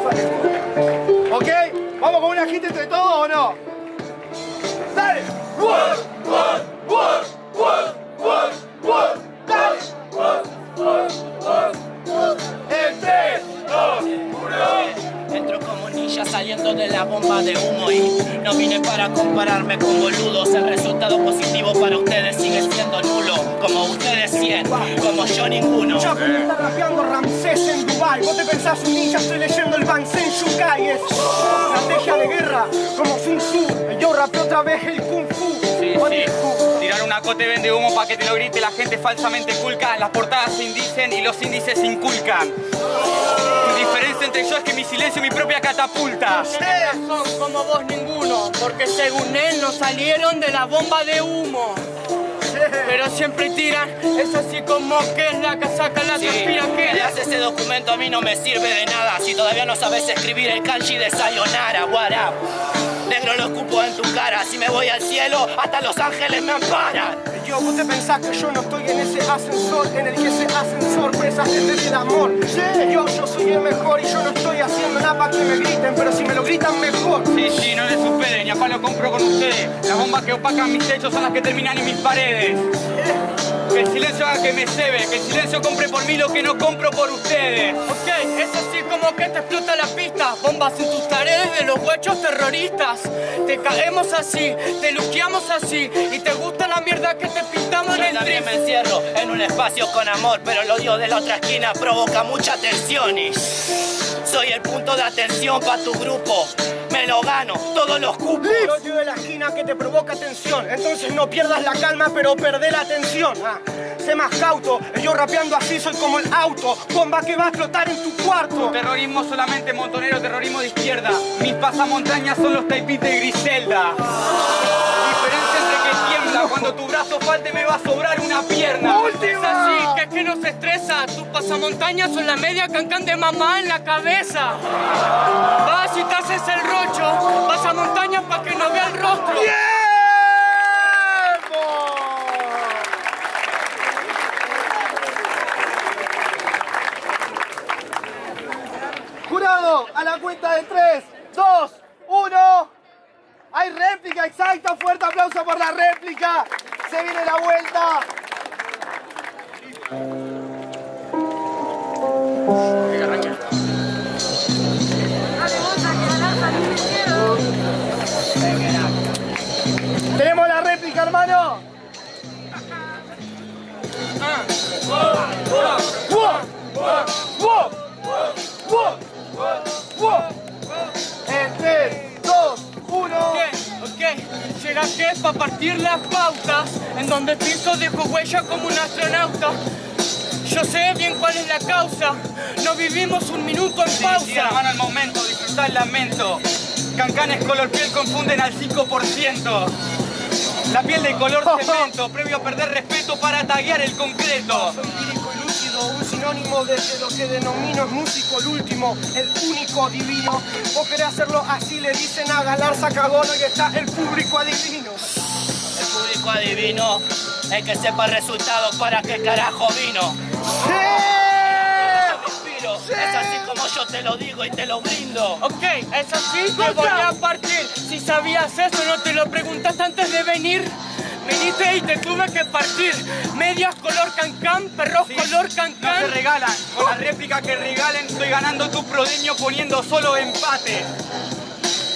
¿Ok? ¿Vamos con una hit entre todos o no? ¡Dale! ¡Dale! En 3, 2, 1. Entro como ninja saliendo de la bomba de humo y no vine para compararme con boludos. El resultado positivo para ustedes como yo ninguno. Chapo me está rapeando Ramsés en Dubai. Vos te pensás un ninja, estoy leyendo el Bansen Shukai. Es estrategia de guerra, como Sun Tzu. Yo rapeo otra vez el Kung Fu. Sí, sí. Tirar una cote vende humo para que te lo grite la gente falsamente culca. Las portadas se indicen y los índices se inculcan. La diferencia entre yo es que mi silencio es mi propia catapulta. Ustedes son como vos ninguno, porque según él no salieron de la bomba de humo. Pero siempre tiran, es así como que es la casaca, la Sí, transpira que ese documento a mí no me sirve de nada. Si todavía no sabes escribir el kanji de sayonara, what up Negro lo escupo en tu cara Si me voy al cielo, hasta los ángeles me amparan Yo, vos te pensás que yo no estoy en ese ascensor en el que ese ascensor presa desde el amor. Yo, yo soy el mejor y yo no estoy haciendo nada para que me griten, pero si me lo gritan mejor. Sí, sí, no le superen, y a palo compro con ustedes. Las bombas que opacan mis techos son las que terminan en mis paredes. Que el silencio haga que me cebe, que el silencio compre por mí lo que no compro por ustedes. Ok, es así como que te explota la pista. Bombas en tus paredes de los guachos terroristas. Te caemos así, te luqueamos así. Y te gusta la mierda que te pintamos en el también me encierro en un espacio con amor Pero el odio de la otra esquina provoca mucha tensión y Soy el punto de atención para tu grupo Me lo gano, todos los cupos El odio de la esquina que te provoca tensión. Entonces no pierdas la calma, pero perdé la atención. Ah, sé más cauto. Yo rapeando así soy como el auto. Bomba que va a explotar en tu cuarto. Terrorismo solamente montonero, terrorismo de izquierda. Mis pasamontañas son los taipis de Griselda. Diferencia entre que tiembla, cuando tu brazo falte me va a sobrar una pierna. Es así, que que no se estresa. Tus pasamontañas son la media cancán de mamá en la cabeza. Vas haces el rocho. Pasamontañas para que no vea el rostro. Jurado, a la cuenta de 3, 2, 1. Hay réplica, exacto. Fuerte aplauso por la réplica. Se viene la vuelta. Pa' partir las pautas, en donde piso dejo huella como un astronauta. Yo sé bien cuál es la causa, no vivimos un minuto en Sí, pausa. sí, hermano, el momento, disfrutar el lamento. Cancanes color piel confunden al 5%. La piel de color cemento, previo a perder respeto para taguear el concreto. Soy lírico y lúcido, un sinónimo de lo que denomino es músico, el último, el único divino. Vos querés hacerlo así, le dicen a Galarza Cagolo y está el público adivino. Público adivino El que sepa el resultado para qué carajo vino ¡Sí! Me inspiro, Es así como yo te lo digo y te lo brindo Ok, es así, te voy a partir. Si sabías eso, no te lo preguntaste antes de venir. Viniste y te tuve que partir. Medias color cancán, perros color No se cancán. regalan, con la réplica que regalen estoy ganando tu prodeño poniendo solo empate.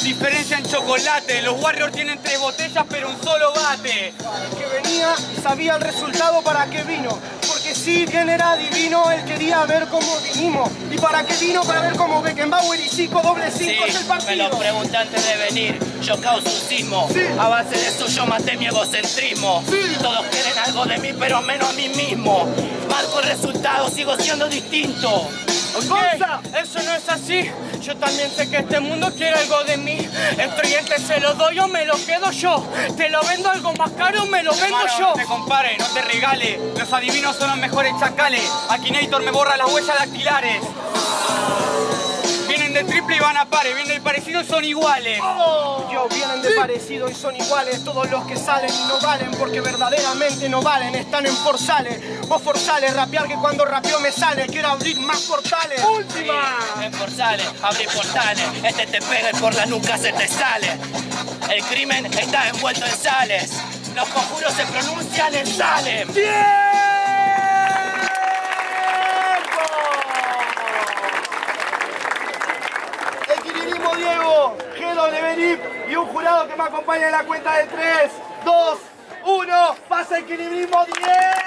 Diferencia en chocolate, los Warriors tienen tres botellas pero un solo bate. que venía sabía el resultado para qué vino. Porque si bien era divino, él quería ver cómo vinimos. ¿Y para qué vino? Para ver cómo Beckenbauer y Zico doble Sí, cinco es el me partido. lo pregunté antes de venir Yo causo un sismo Sí. A base de eso yo maté mi egocentrismo Todos quieren algo de mí pero menos a mí mismo Marco el resultado, sigo siendo distinto Ok, eso no es así. Yo también sé que este mundo quiere algo de mí. Estoy entre se lo doy o me lo quedo yo. Te lo vendo algo más caro, me lo vendo Hermano, yo. no te compare, no te regale. Los adivinos son los mejores chacales. Akinator me borra las huellas dactilares. De triple y van a pare, vienen del parecido y son iguales. Yo vienen de parecido y son iguales todos los que salen y no valen porque verdaderamente no valen, están en forzales. Vos forzales, rapear que cuando rapeo me sale, quiero abrir más portales. ¡Última! En forzales, abrir portales, este te pega y por la nuca se te sale. El crimen está envuelto en sales, los conjuros se pronuncian en Salem. Equilibrismo Diego, GWNIP y un jurado que me acompaña en la cuenta de 3, 2, 1. Pasa equilibrismo Diego.